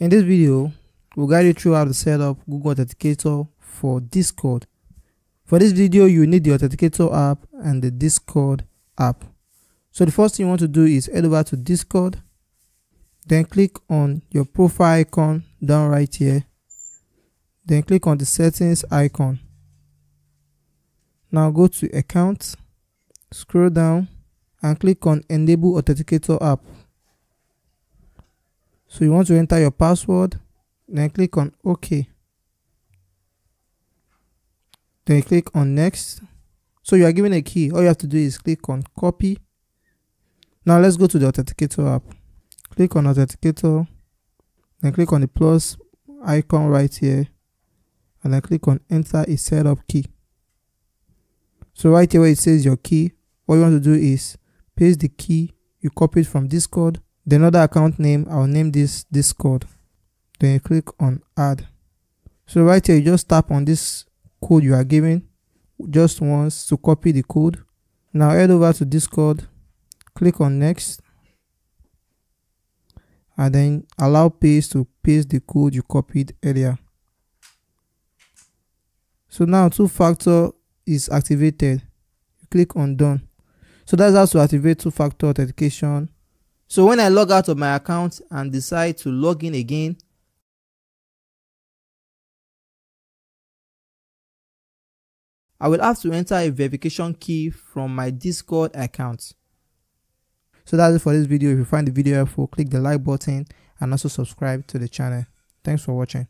In this video, we'll guide you through how to set up Google Authenticator for Discord. For this video, you need the Authenticator app and the Discord app. So the first thing you want to do is head over to Discord, then click on your profile icon down right here, then click on the settings icon. Now go to account, scroll down and click on enable authenticator app. So you want to enter your password, then click on OK. Then click on next. So you are given a key. All you have to do is click on copy. Now let's go to the authenticator app. Click on authenticator, then click on the plus icon right here, and then click on enter a setup key. So right here where it says your key, what you want to do is paste the key you copied from Discord. The another account name, I'll name this Discord. Then you click on add. So right here, you just tap on this code you are given just once to copy the code. Now head over to Discord, click on next, and then allow paste to paste the code you copied earlier. So now two-factor is activated. Click on done. So that's how to activate two-factor authentication. So when I log out of my account and decide to log in again, I will have to enter a verification key from my Discord account. So that's it for this video. If you find the video helpful, click the like button and also subscribe to the channel. Thanks for watching.